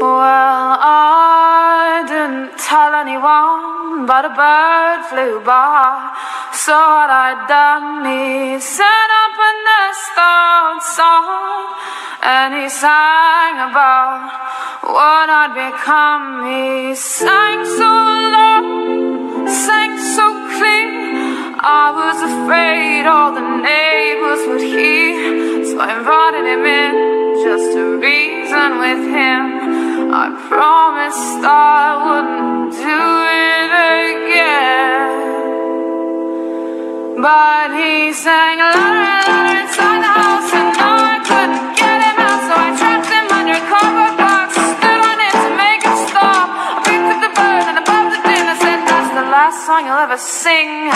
Well, I didn't tell anyone, but a bird flew by. So what I'd done, he set up a nest outside, and he sang about what I'd become. He sang so low, sang so clear. I was afraid all the neighbors would hear, so I invited him in just to reason with him. I promised I wouldn't do it again. But he sang louder and louder inside the house, and I couldn't get him out, so I trapped him under a cardboard box. Stood on it to make him stop. I picked up the and above the said, That's the last song you'll ever sing.